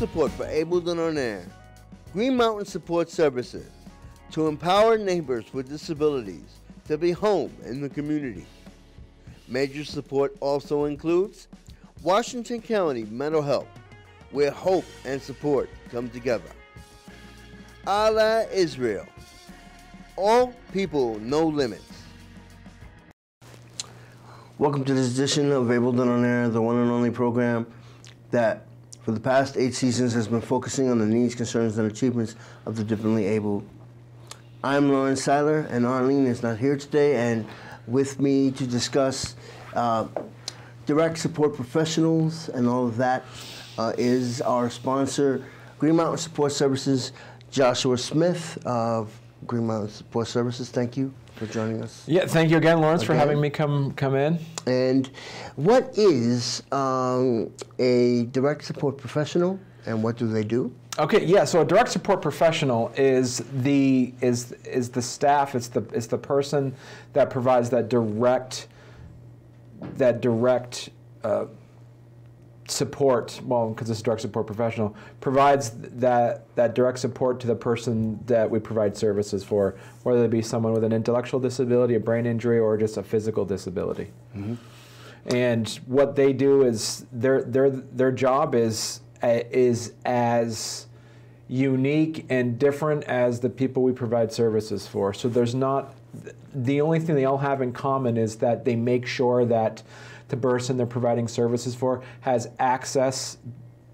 support for Abled and On Air. Green Mountain Support Services to empower neighbors with disabilities to be home in the community. Major support also includes Washington County Mental Health, where hope and support come together. Allah Israel. All people, no limits. Welcome to this edition of Abled and On Air, the one and only program that for the past eight seasons has been focusing on the needs, concerns, and achievements of the differently able. I'm Lawrence Seiler, and Arlene is not here today, and with me to discuss uh, direct support professionals and all of that uh, is our sponsor, Green Mountain Support Services, Joshua Smith of Green Mountain Support Services. Thank you for joining us. Yeah, thank you again, Lawrence, for having me come come in. And what is um, a direct support professional, and what do they do? Okay, yeah. So a direct support professional is the is is the staff. It's the it's the person that provides that direct that direct uh, support. Well, because it's a direct support professional provides that that direct support to the person that we provide services for, whether it be someone with an intellectual disability, a brain injury, or just a physical disability. Mm-hmm. And what they do is their their their job is is as unique and different as the people we provide services for. So there's not the only thing they all have in common is that they make sure that the person they're providing services for has access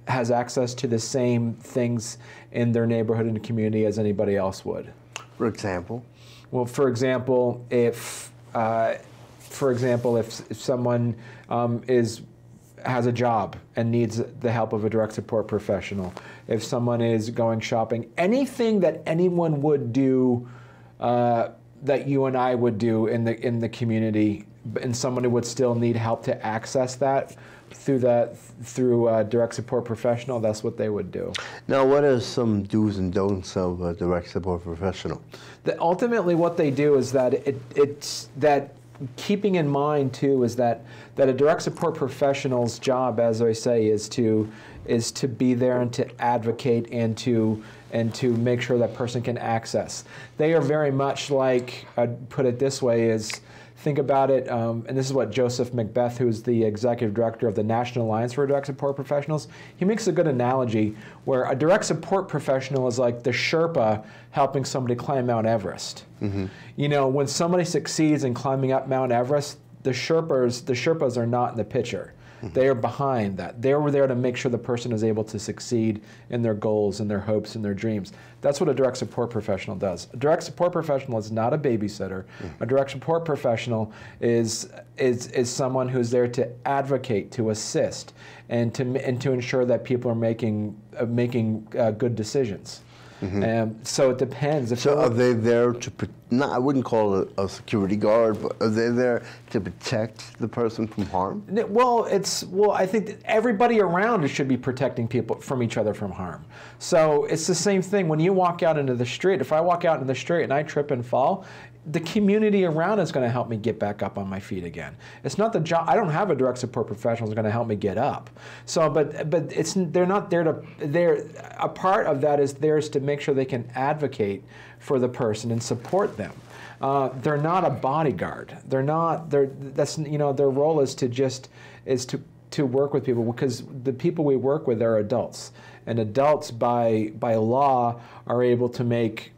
has access to the same things in their neighborhood and community as anybody else would. For example, Well, for example, if uh, for example, if, if someone um, is has a job and needs the help of a direct support professional, if someone is going shopping, anything that anyone would do uh, that you and I would do in the in the community, and somebody would still need help to access that through that through a direct support professional, that's what they would do. now what are some do's and don'ts of a direct support professional? the, ultimately what they do is that it, it's that keeping in mind too is that that a direct support professional's job as i say is to is to be there and to advocate and to and to make sure that person can access they are very much like i'd put it this way is think about it, um, and this is what Joseph Macbeth, who's the executive director of the National Alliance for Direct Support Professionals, he makes a good analogy where a direct support professional is like the Sherpa helping somebody climb Mount Everest. You know, when somebody succeeds in climbing up Mount Everest, the Sherpas, the Sherpas are not in the picture. They are behind that. They were there to make sure the person is able to succeed in their goals and their hopes and their dreams. That's what a direct support professional does. A direct support professional is not a babysitter. A direct support professional is is is someone who's there to advocate, to assist, and to and to ensure that people are making uh, making uh, good decisions. Um, so it depends. If So you're- they there to, pro- no, I wouldn't call it a security guard, but are they there to protect the person from harm? Well, it's well. I think that everybody around should be protecting people from each other from harm. So it's the same thing when you walk out into the street. If I walk out into the street and I trip and fall, the community around is going to help me get back up on my feet again. It's not the job. I don't have a direct support professional who's going to help me get up. So, but but it's they're not there to. They're a part of that is theirs to make sure they can advocate for the person and support them. Uh, they're not a bodyguard. They're not. They're that's you know their role is to just is to to work with people because the people we work with are adults, and adults by by law are able to make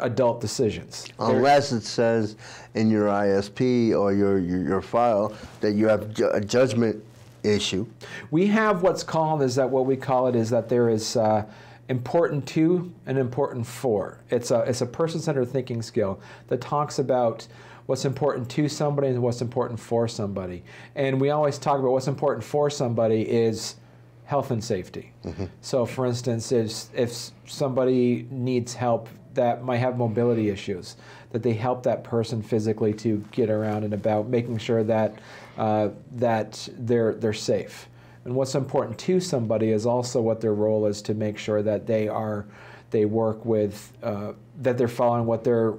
adult decisions. They're- Unless it says in your ISP or your, your, your file that you have ju- a judgment issue. We have what's called is that what we call it is that there is uh, important to and important for. It's a it's a person-centered thinking skill that talks about what's important to somebody and what's important for somebody. And we always talk about what's important for somebody is health and safety. So, for instance, if, if somebody needs help that might have mobility issues, that they help that person physically to get around and about, making sure that uh, that they're they're safe. And what's important to somebody is also what their role is to make sure that they are they work with uh, that they're following what they're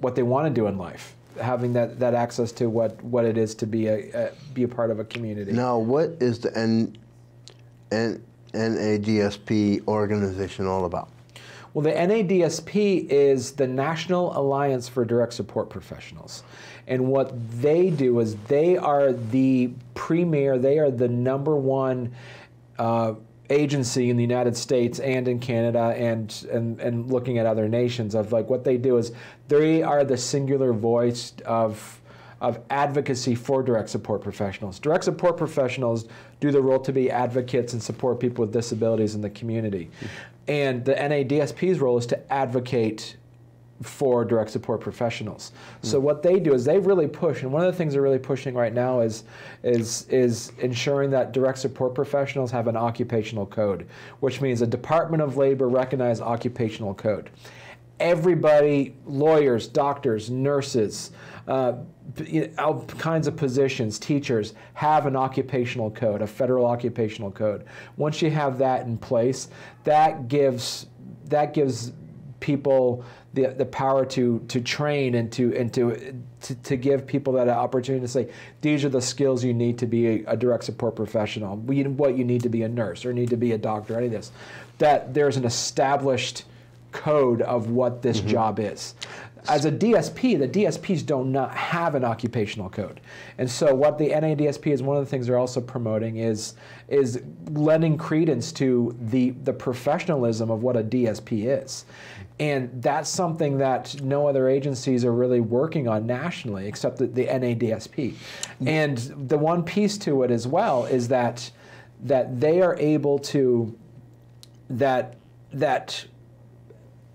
what they want to do in life having that, that access to what, what it is to be a, a be a part of a community Now, what is the N, N, NADSP organization all about? Well, the NADSP is the National Alliance for Direct Support Professionals. And what they do is they are the premier, they are the number one uh, agency in the United States and in Canada and, and, and looking at other nations of like what they do is they are the singular voice of of advocacy for direct support professionals. Direct support professionals do the role to be advocates and support people with disabilities in the community. And the NADSP's role is to advocate for direct support professionals. Mm. So what they do is they really push, and one of the things they're really pushing right now is is is ensuring that direct support professionals have an occupational code, which means a Department of Labor recognized occupational code. Everybody, lawyers, doctors, nurses, uh, all kinds of positions, teachers, have an occupational code, a federal occupational code. Once you have that in place, that gives that gives people the, the power to to train and to and to, to, to give people that opportunity to say these are the skills you need to be a, a direct support professional what you need to be a nurse or need to be a doctor any of this that there's an established code of what this mm-hmm. job is as a DSP, the DSPs do not have an occupational code. And so what the NADSP is one of the things they're also promoting is is lending credence to the the professionalism of what a DSP is. And that's something that no other agencies are really working on nationally except the, the NADSP. And the one piece to it as well is that that they are able to that that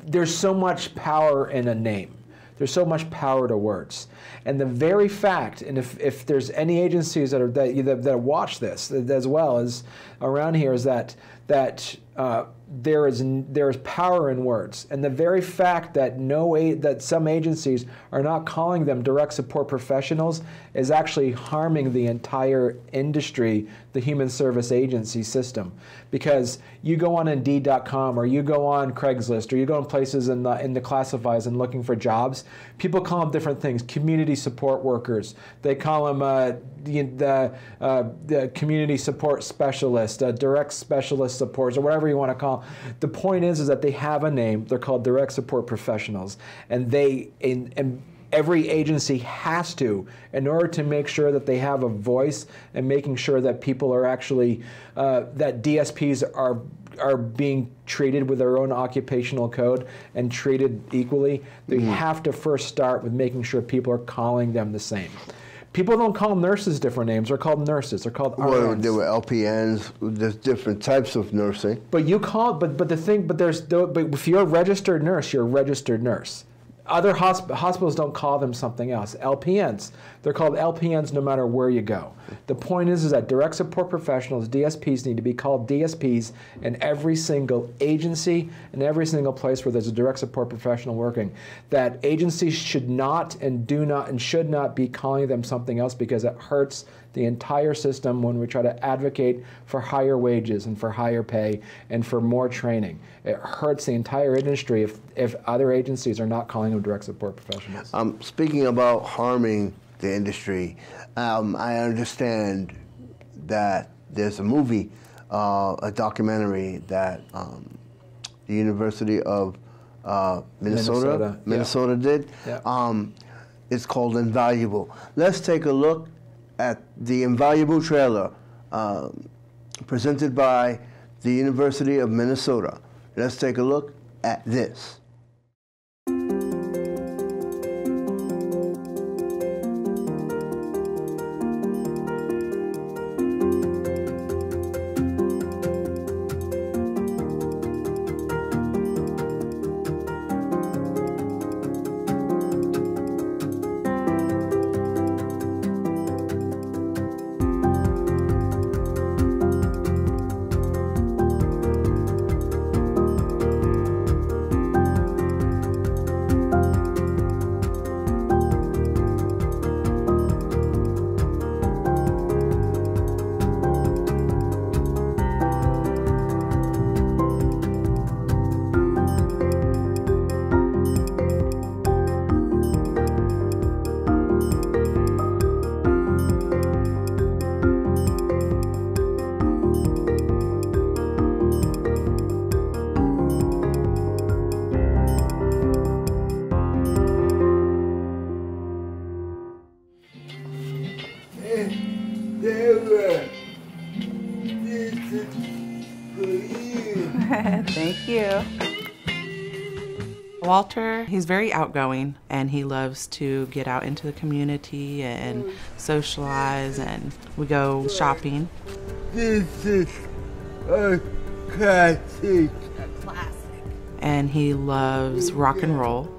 there's so much power in a name there's so much power to words. And the very fact, and if, if there's any agencies that, are, that, that, that watch this as well as around here, is that, that uh, there is there is power in words, and the very fact that no that some agencies are not calling them direct support professionals is actually harming the entire industry, the human service agency system, because you go on Indeed.com or you go on Craigslist or you go in places in the in the classifieds and looking for jobs, people call them different things. Community support workers, they call them uh, the the, uh, the community support specialist, uh, direct specialist supports, or whatever you want to call. The point is, is that they have a name. They're called direct support professionals, and they in and every agency has to in order to make sure that they have a voice and making sure that people are actually uh, that DSPs are are being treated with their own occupational code and treated equally. They mm-hmm. have to first start with making sure people are calling them the same. People don't call nurses different names. They're called nurses. They're called RNs. Well, there were LPNs. There's different types of nursing. But you call, but but the thing, but there's, but if you're a registered nurse, you're a registered nurse. Other hosp- hospitals don't call them something else. LPNs, they're called LPNs no matter where you go. The point is, is that direct support professionals, DSPs, need to be called DSPs in every single agency and every single place where there's a direct support professional working. That agencies should not and do not and should not be calling them something else because it hurts the entire system when we try to advocate for higher wages and for higher pay and for more training. It hurts the entire industry if, if other agencies are not calling them direct support professionals. Um, speaking about harming the industry, um, I understand that there's a movie, uh, a documentary that um, the University of uh, Minnesota, Minnesota, Minnesota yeah. did. Yeah. Um, it's called Invaluable. Let's take a look at the Invaluable trailer uh, presented by the University of Minnesota. Let's take a look at this. Walter, he's very outgoing and he loves to get out into the community and mm. socialize and we go shopping. This is a classic. And he loves rock and roll.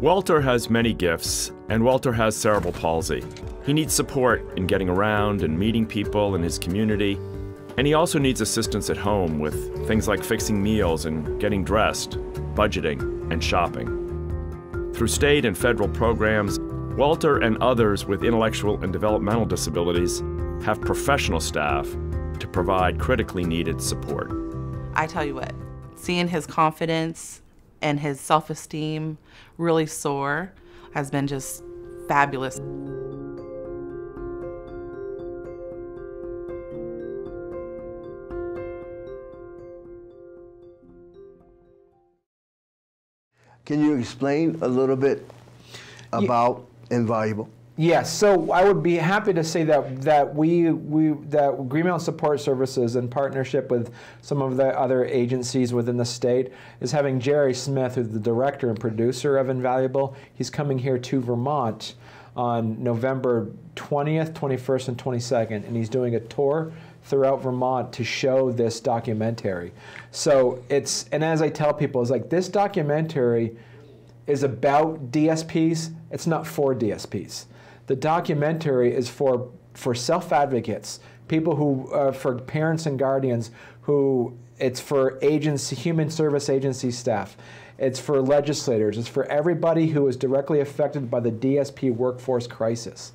Walter has many gifts, and Walter has cerebral palsy. He needs support in getting around and meeting people in his community, and he also needs assistance at home with things like fixing meals and getting dressed, budgeting, and shopping. Through state and federal programs, Walter and others with intellectual and developmental disabilities have professional staff to provide critically needed support. I tell you what, seeing his confidence and his self esteem really soar has been just fabulous. Can you explain a little bit about Invaluable? Yes, so I would be happy to say that that we we that Green Mountain Support Services in partnership with some of the other agencies within the state is having Jerry Smith, who's the director and producer of Invaluable. He's coming here to Vermont on November 20th, 21st, and 22nd, and he's doing a tour throughout Vermont to show this documentary. So it's and as I tell people, it's like this documentary is about DSPs. It's not for DSPs the documentary is for for self advocates, people who uh, for parents and guardians who it's for agency, human service agency staff. It's for legislators. It's for everybody who is directly affected by the DSP workforce crisis.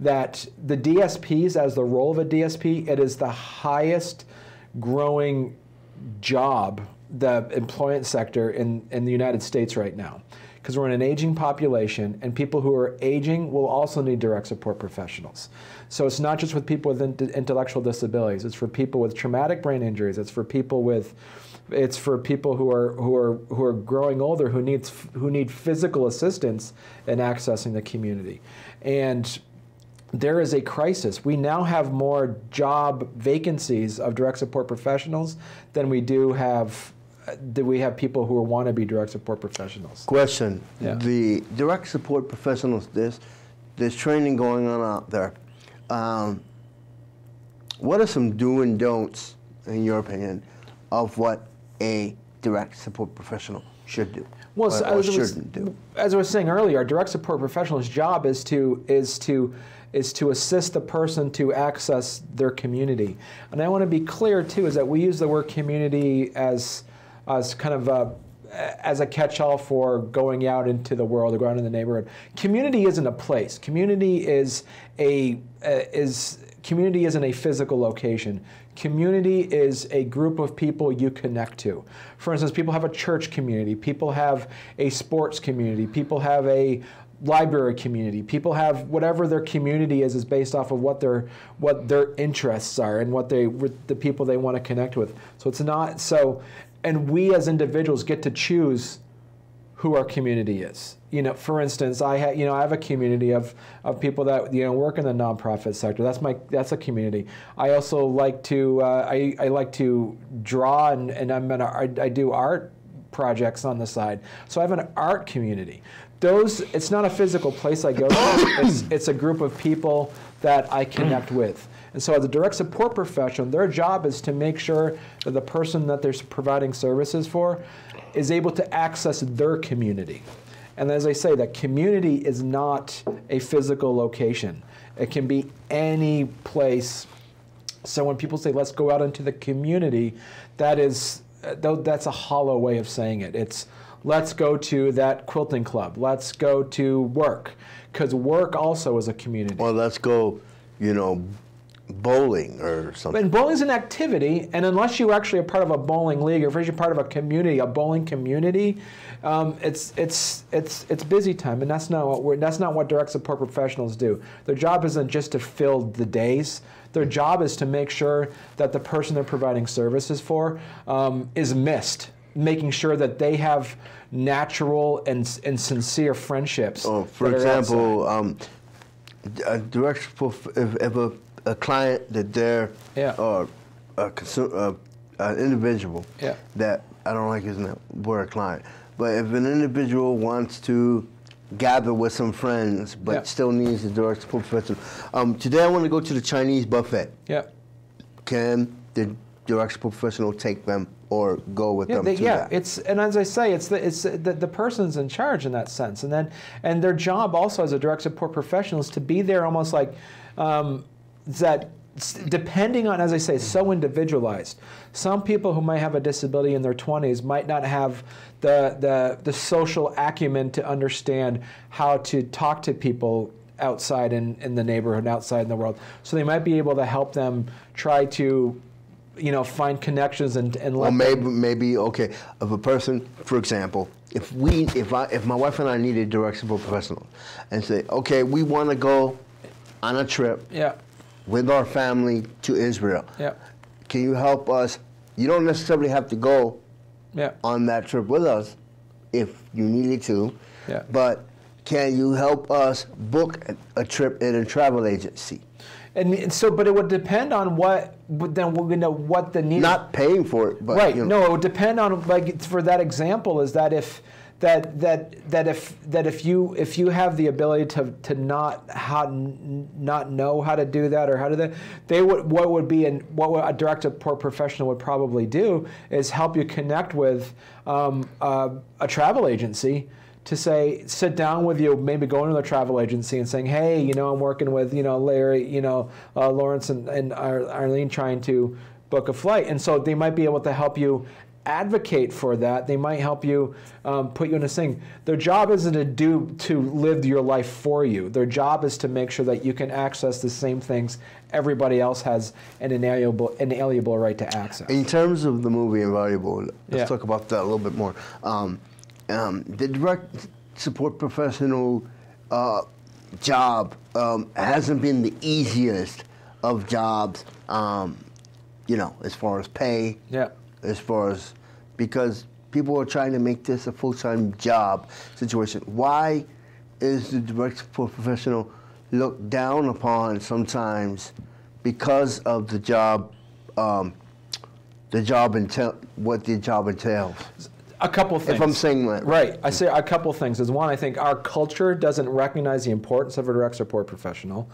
That the DSPs, as the role of a DSP, it is the highest growing job, the employment sector in, in the United States right now because we're in an aging population, and people who are aging will also need direct support professionals. So it's not just with people with intellectual disabilities. It's for people with traumatic brain injuries. It's for people with it's for people who are who are who are growing older who needs who need physical assistance in accessing the community. And there is a crisis. We now have more job vacancies of direct support professionals than we do have do we have people who want to be direct support professionals? Question: yeah. The direct support professionals, there's there's training going on out there. Um, what are some do and don'ts, in your opinion, of what a direct support professional should do? Well, or shouldn't was, do. As I was saying earlier, our direct support professional's job is to is to is to assist the person to access their community. And I want to be clear too, is that we use the word community as as kind of a, as a catch-all for going out into the world or going out in the neighborhood. Community isn't a place. Community is a uh, is community isn't a physical location. Community is a group of people you connect to. For instance, people have a church community, people have a sports community, people have a library community. People have whatever their community is is based off of what their what their interests are and what they the people they want to connect with. So it's not so and we as individuals get to choose who our community is. You know, for instance, I have you know I have a community of, of people that you know work in the nonprofit sector. That's my that's a community. I also like to uh, I, I like to draw and, and I'm an, I, I do art projects on the side. So I have an art community. Those it's not a physical place I go to. It's, it's a group of people that I connect with. And so as a direct support professional, their job is to make sure that the person that they're providing services for is able to access their community. And as I say, that community is not a physical location. It can be any place. So when people say, let's go out into the community, that is, that's a hollow way of saying it. It's, let's go to that quilting club. Let's go to work. Because work also is a community. Well, let's go, you know, bowling or something. And bowling is an activity, and unless you're actually a part of a bowling league, or if you're part of a community, a bowling community, um, it's it's it's it's busy time, and that's not what we're, that's not what direct support professionals do. Their job isn't just to fill the days. Their job is to make sure that the person they're providing services for um, is missed, making sure that they have natural and and sincere friendships. Oh, for example, um, direct if, if a a client that they're yeah. or a consumer, uh, an individual yeah. that I don't like that word client, but if an individual wants to gather with some friends but Yeah. still needs a direct support professional, um, today I want to go to the Chinese buffet. Yeah. Can the direct support professional take them or go with Yeah, them they, yeah. that? It's and as I say, it's the it's the, the person's in charge in that sense, and then and their job also as a direct support professional is to be there almost like um, that. Depending on, as I say, so individualized. Some people who might have a disability in their 20s might not have the, the, the social acumen to understand how to talk to people outside in, in the neighborhood, outside in the world. So they might be able to help them try to, you know, find connections and, and let them- maybe, maybe okay. If a person, for example, if we, if I, if my wife and I needed a direct support professional, and say, okay, we want to go on a trip yeah. With our family to Israel. Yeah. Can you help us? You don't necessarily have to go Yeah. on that trip with us if you needed to. Yeah. But can you help us book a, trip in a travel agency? And, and so, but it would depend on what, but then we know what the need. Not paying for it, but right. you know, No, it would depend on like for that example is that if that that that if that if you if you have the ability to to not how not know how to do that or how to that they would what would be and what a direct support professional would probably do is help you connect with um, uh, a travel agency to say sit down with you maybe going to the travel agency and saying hey you know i'm working with you know larry you know uh, lawrence and, and Ar- arlene trying to book a flight. And so they might be able to help you advocate for that they might help you um, put you in a thing their job isn't to do to live your life for you. Their job is to make sure that you can access the same things everybody else has an inalienable inalienable right to access. In terms of the movie Invaluable, let's Yeah. talk about that a little bit more. Um, um, the direct support professional uh, job um, hasn't been the easiest of jobs, um, you know, as far as pay, yeah as far as because people are trying to make this a full-time job situation. Why is the direct support professional looked down upon sometimes because of the job, um, the job entail what the job entails? a couple things If I'm saying that Right. I say a couple things. Is one, I think our culture doesn't recognize the importance of a direct support professional.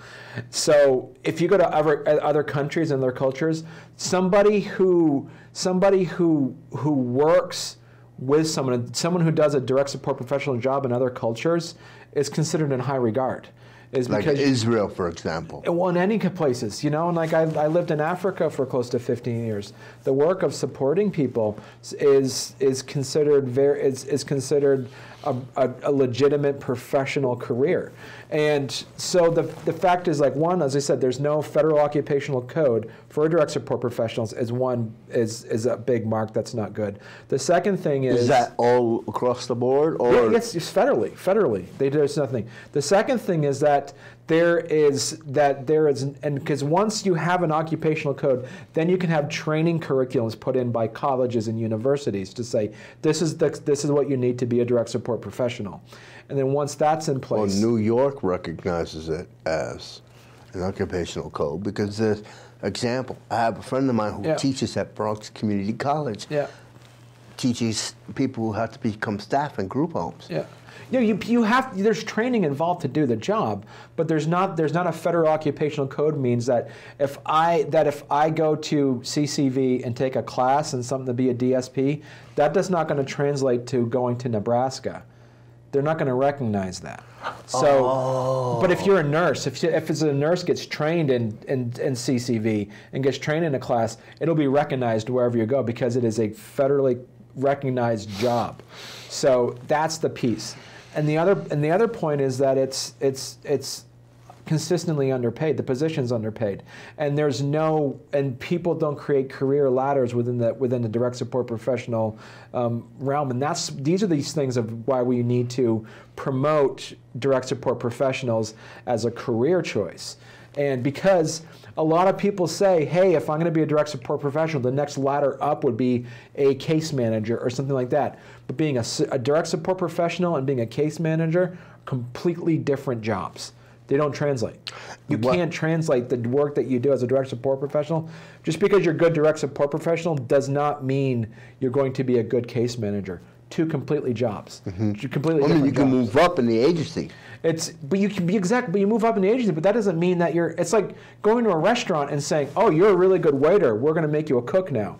So if you go to other other countries and their cultures, somebody who somebody who who works with someone, someone who does a direct support professional job in other cultures, is considered in high regard. Is like because Israel, for example. well, in any places, you know, and like I, I lived in Africa for close to 15 years. The work of supporting people is is considered very is, is considered a, a, a legitimate professional career, and so the the fact is like one, as I said, there's no federal occupational code for direct support professionals. Is one is is a big mark that's not good. The second thing is Is that all across the board, or yeah, yes, it's federally. Federally, they, there's nothing. The second thing is that there is that there is, and because once you have an occupational code, then you can have training curriculums put in by colleges and universities to say this is the, this is what you need to be a direct support professional, and then once that's in Well, place, New York recognizes it as an occupational code because there's example. I have a friend of mine who Yeah. teaches at Bronx Community College. yeah. Teaches people who have to become staff in group homes. Yeah. You, know, you, you have there's training involved to do the job, but there's not there's not a federal occupational code means that if I that if I go to CCV and take a class and something to be a DSP, that does not going to translate to going to Nebraska. They're not going to recognize that. So, but if you're a nurse, if, if it's a nurse gets trained in, in, in CCV and gets trained in a class, it'll be recognized wherever you go because it is a federally recognized job. So that's the piece. And the other and the other point is that it's it's it's consistently underpaid. The position's underpaid, and there's no and people don't create career ladders within the within the direct support professional um, realm. And that's these are these things of why we need to promote direct support professionals as a career choice. And because a lot of people say, hey, if I'm going to be a direct support professional, the next ladder up would be a case manager or something like that. But being a direct support professional and being a case manager, completely different jobs. They don't translate. You What- can't translate the work that you do as a direct support professional. Just because you're a good direct support professional does not mean you're going to be a good case manager. Two completely jobs. Two completely Mm-hmm. I mean, you different can move up in the agency. It's but you can be exact, but you move up in the agency, but that doesn't mean that you're. It's like going to a restaurant and saying, "Oh, you're a really good waiter. We're going to make you a cook now."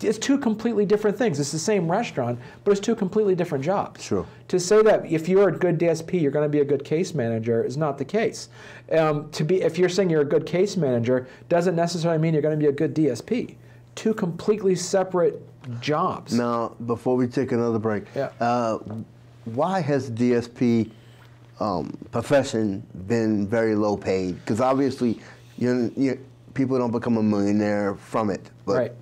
It's two completely different things. It's the same restaurant, but it's two completely different jobs. True. To say that if you're a good DSP, you're going to be a good case manager is not the case. Um, to be, if you're saying you're a good case manager, doesn't necessarily mean you're going to be a good DSP. Two completely separate jobs. Now, before we take another break, Yeah. uh, why has DSP um, profession been very low paid? Because obviously, you, you, people don't become a millionaire from it. But Right.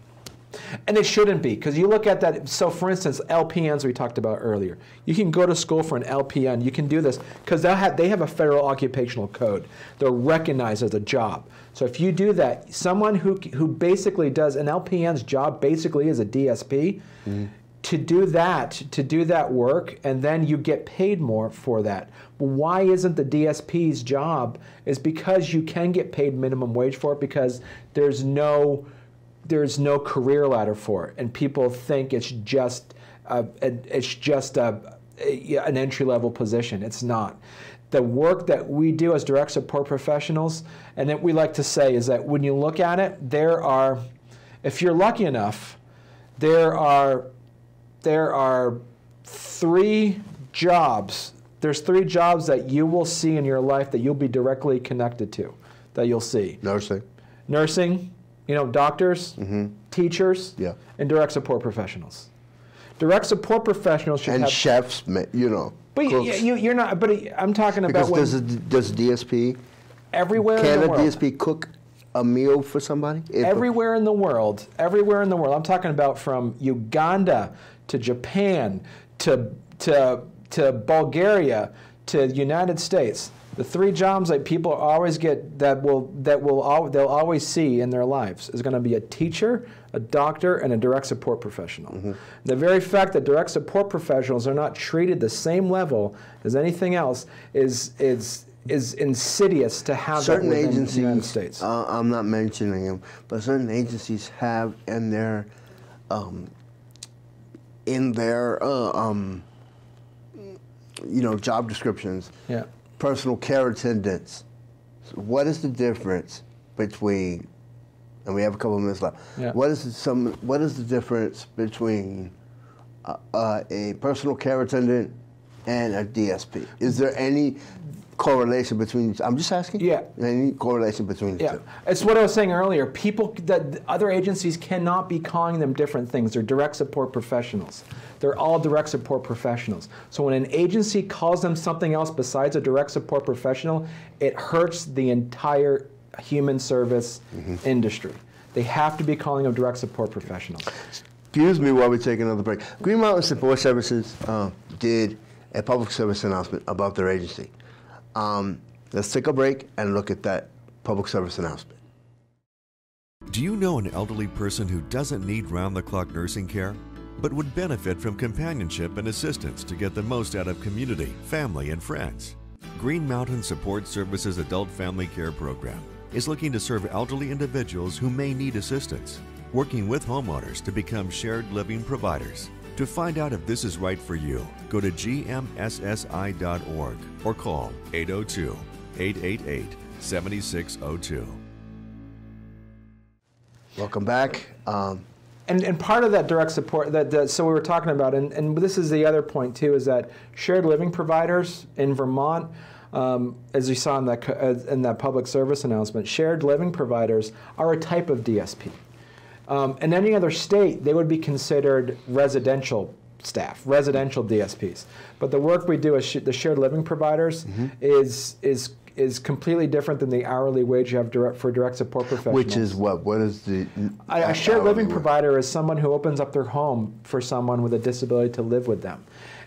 And it shouldn't be, because you look at that. So, for instance, LPNs we talked about earlier. You can go to school for an LPN. You can do this because they have they have a federal occupational code. They're recognized as a job. So if you do that, someone who who basically does an LPN's job basically is a DSP. Mm-hmm. To do that, to do that work, and then you get paid more for that. But why isn't the DSP's job? Is because you can get paid minimum wage for it because there's no there's no career ladder for it, and people think it's just a, it's just a- an entry level position. It's not. The work that we do as direct support professionals, and that we like to say is that when you look at it, there are, if you're lucky enough, there are there are three jobs. There's three jobs that you will see in your life that you'll be directly connected to, that you'll see nursing. nursing, you know, doctors, teachers, Mm-hmm. Yeah. and direct support professionals. Direct support professionals should And have. chefs, you know. But you, you, you're not. But I'm talking because about when does, does DSP, everywhere can in a the world. DSP cook a meal for somebody? If everywhere in the world, everywhere in the world. I'm talking about from Uganda to Japan to to to Bulgaria to the United States. The three jobs that people always get that will that will al- they'll always see in their lives is going to be a teacher, a doctor, and a direct support professional. The very fact that direct support professionals are not treated the same level as anything else is is is insidious to have certain agencies, the United States. Uh, I'm not mentioning them, but certain agencies have in their, um, in their, uh, um, you know, job descriptions, yeah. Personal care attendants. So what is the difference between? And we have a couple of minutes left. Yeah. What is the, some? What is the difference between uh, uh, a personal care attendant and a DSP? Is there any correlation between? I'm just asking. Yeah. Any correlation between the Yeah, two? it's what I was saying earlier. People that other agencies cannot be calling them different things. They're direct support professionals. They're all direct support professionals. So when an agency calls them something else besides a direct support professional, it hurts the entire human service industry. They have to be calling them direct support professionals. Excuse me while we take another break. Green Mountain Support Services uh, did a public service announcement about their agency. Um, let's take a break and look at that public service announcement. Do you know an elderly person who doesn't need round the clock nursing care, but would benefit from companionship and assistance to get the most out of community, family, and friends? Green Mountain Support Services Adult Family Care Program is looking to serve elderly individuals who may need assistance, working with homeowners to become shared living providers. To find out if this is right for you, go to gmssi.org or call 802 888 7602. Welcome back. Um, And, and part of that direct support that, that so we were talking about and, and this is the other point too is that shared living providers in Vermont um, as you saw in that uh, in that public service announcement shared living providers are a type of DSP um, in any other state they would be considered residential staff residential DSPs but the work we do as sh- the shared living providers is is is completely different than the hourly wage you have direct, for direct support professionals which is what? What is the? a, a shared living rate? provider is someone who opens up their home for someone with a disability to live with them.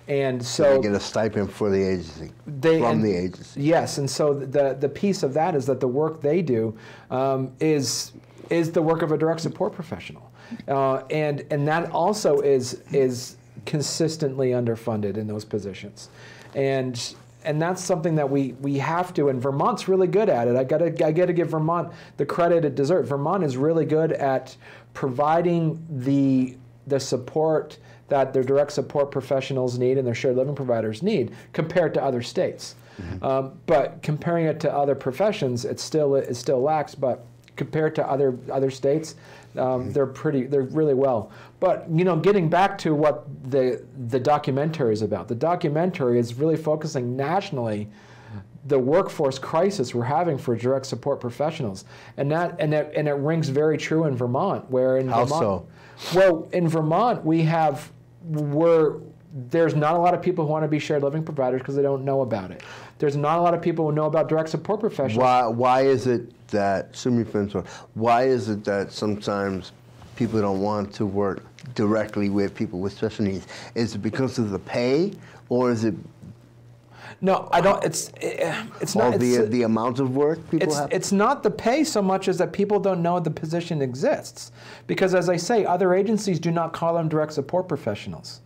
And so They get a stipend for the agency they- from and- the agency. Yes, and so the the piece of that is that the work they do um, is is the work of a direct support professional, uh, and and that also is is consistently underfunded in those positions, and and that's something that we we have to. And Vermont's really good at it. I gotta I gotta give Vermont the credit it deserves. Vermont is really good at providing the the support that their direct support professionals need and their shared living providers need compared to other states. Mm-hmm. Um, but comparing it to other professions, it still it still lacks. But compared to other other states, um, they're pretty they're really well. But you know, getting back to what the the documentary is about, the documentary is really focusing nationally the workforce crisis we're having for direct support professionals, and that and that and it rings very true in Vermont, where in How Vermont, so? well, in Vermont we have we're there's not a lot of people who want to be shared living providers because they don't know about it. There's not a lot of people who know about direct support professionals. Why, why is it that, Sumi Fensor, why is it that sometimes people don't want to work directly with people with special needs? Is it because of the pay or is it no, I don't. It's eh, it's not. Or the it's, the amount of work people it's, have. It's not the pay so much as that people don't know the position exists, because as I say, other agencies do not call them direct support professionals.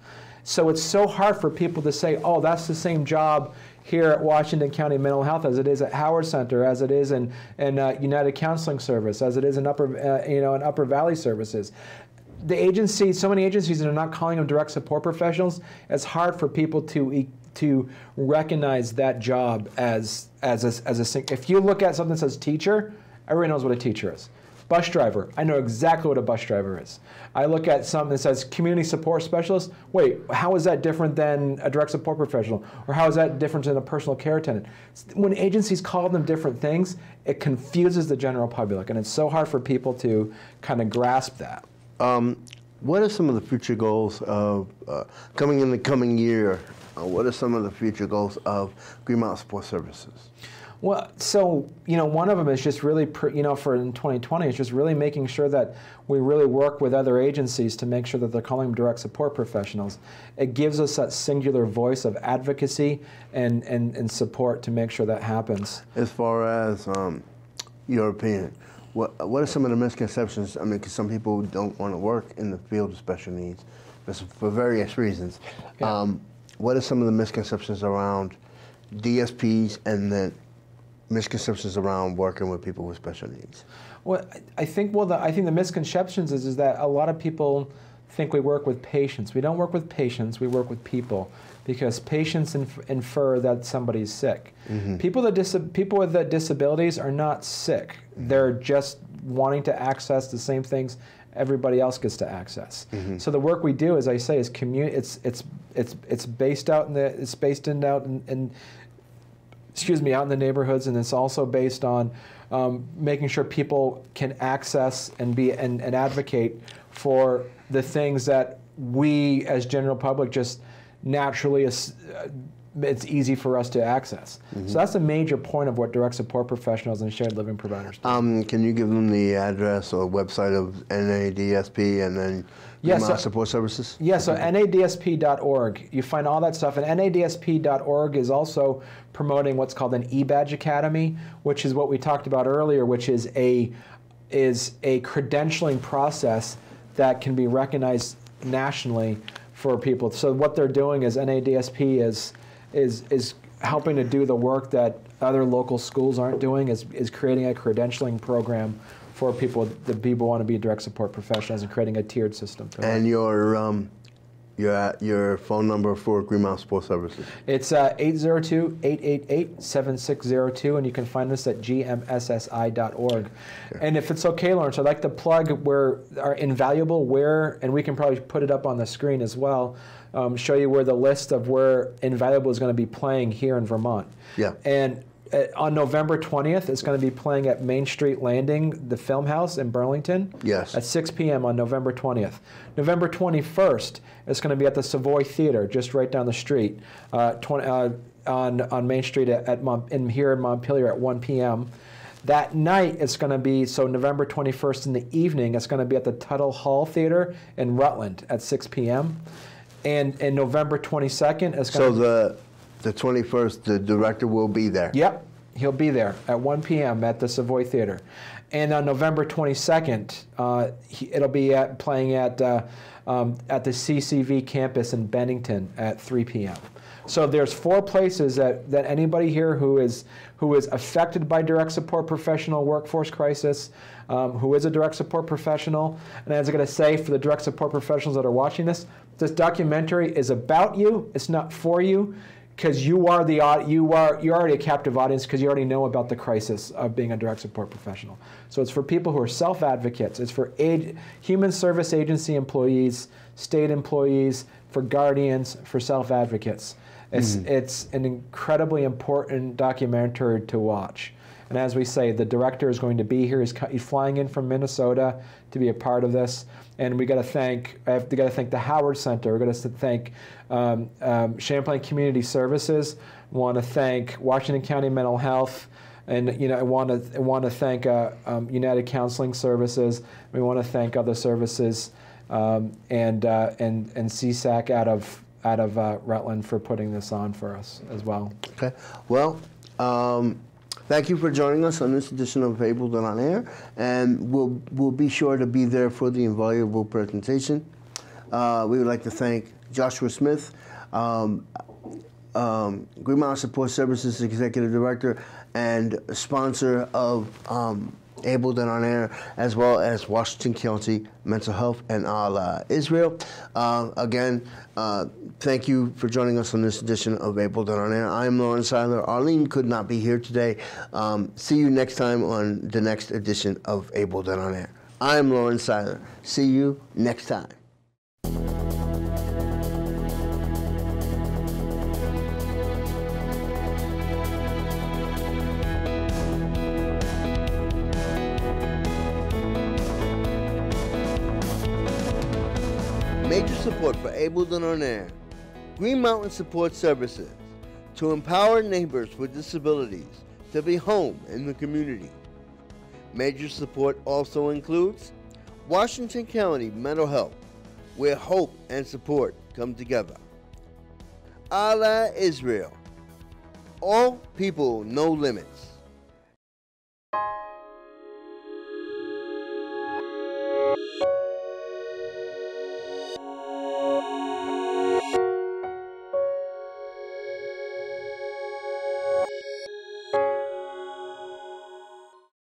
So it's so hard for people to say, oh, that's the same job here at Washington County Mental Health as it is at Howard Center, as it is in, in uh, United Counseling Service, as it is in Upper, uh, you know, in Upper Valley Services. The agency, so many agencies that are not calling them direct support professionals, it's hard for people to to recognize that job as as a, as a. If you look at something that says teacher, everyone knows what a teacher is. Bus driver, I know exactly what a bus driver is. I look at something that says community support specialist. Wait, how is that different than a direct support professional? Or how is that different than a personal care attendant? When agencies call them different things, it confuses the general public, and it's so hard for people to kind of grasp that. Um, what are some of the future goals of uh, coming in the coming year? Uh, what are some of the future goals of Green Mountain Support Services? Well, so you know, one of them is just really, you know, for in 2020, it's just really making sure that we really work with other agencies to make sure that they're calling them direct support professionals. It gives us that singular voice of advocacy and and, and support to make sure that happens. As far as um, your opinion, what what are some of the misconceptions? I mean, because some people don't want to work in the field of special needs, for various reasons. Yeah. Um, what are some of the misconceptions around DSPs and then misconceptions around working with people with special needs? Well, I think well, the, I think the misconceptions is is that a lot of people think we work with patients. We don't work with patients. We work with people because patients inf infer that somebody's sick. Mm -hmm. People that people with the disabilities are not sick. Mm -hmm. They're just wanting to access the same things everybody else gets to access. Mm -hmm. So the work we do, as I say, is community. It's it's it's it's based out in the it's based in out in, in excuse me, out in the neighborhoods, and it's also based on um, making sure people can access and be and, and advocate for the things that we as general public just naturally uh, it's easy for us to access. Mm -hmm. So that's a major point of what direct support professionals and shared living providers do. Um, can you give them the address or website of NADSP and then yes, so, Support Services? Yes, yeah, so nadsp.org. You find all that stuff. And nadsp.org is also promoting what's called an e-badge academy, which is what we talked about earlier, which is a is a credentialing process that can be recognized nationally for people. So what they're doing is NADSP is is is helping to do the work that other local schools aren't doing is, is creating a credentialing program for people that people want to be direct support professionals and creating a tiered system. and your um, your your phone number for Green Mountain Support Services? It's 802-888-7602, uh, and you can find us at gmssi.org. Okay. And if it's okay, Lawrence, I'd like to plug where our invaluable where, and we can probably put it up on the screen as well um, show you where the list of where Invaluable is going to be playing here in Vermont. Yeah. And on November 20th, it's going to be playing at Main Street Landing, the Film House in Burlington. Yes. At 6 p.m. on November 20th. November 21st, it's going to be at the Savoy Theater, just right down the street, uh, 20, uh, on on Main Street at, at Mont, in here in Montpelier at 1 p.m. That night, it's going to be so November 21st in the evening. It's going to be at the Tuttle Hall Theater in Rutland at 6 p.m and and November 22nd is So the the 21st, the director will be there. Yep, he'll be there at 1 p.m. at the Savoy Theater, and on November 22nd, uh, he, it'll be at, playing at uh, um, at the CCV campus in Bennington at 3 p.m. So there's four places that, that anybody here who is who is affected by direct support professional workforce crisis, um, who is a direct support professional, and as I'm going to say for the direct support professionals that are watching this, this documentary is about you. It's not for you because you are the you are you're already a captive audience because you already know about the crisis of being a direct support professional. So it's for people who are self advocates. It's for aid, human service agency employees, state employees, for guardians, for self advocates. It's mm. it's an incredibly important documentary to watch. And as we say, the director is going to be here. He's, he's flying in from Minnesota to be a part of this. And we got to thank, have got to thank the Howard Center. We're going to thank um, um, Champlain Community Services. Want to thank Washington County Mental Health. And you know, I want to I want to thank uh, um, United Counseling Services. We want to thank other services um, and uh, and and CSAC out of out of uh, Rutland for putting this on for us as well. Okay. Well. Um, Thank you for joining us on this edition of Abled and On Air, and we'll, we'll be sure to be there for the invaluable presentation. Uh, we would like to thank Joshua Smith, um, um, Green Mountain Support Services Executive Director and sponsor of um, Abled and On Air, as well as Washington County Mental Health and Allah Israel. Uh, again, uh, thank you for joining us on this edition of Abled and On Air. I'm Lauren Seiler. Arlene could not be here today. Um, see you next time on the next edition of Abled and On Air. I'm Lauren Seiler. See you next time. For on Air. Green Mountain Support Services to empower neighbors with disabilities to be home in the community. Major support also includes Washington County Mental Health, where hope and support come together. Allah Israel. All people, no limits.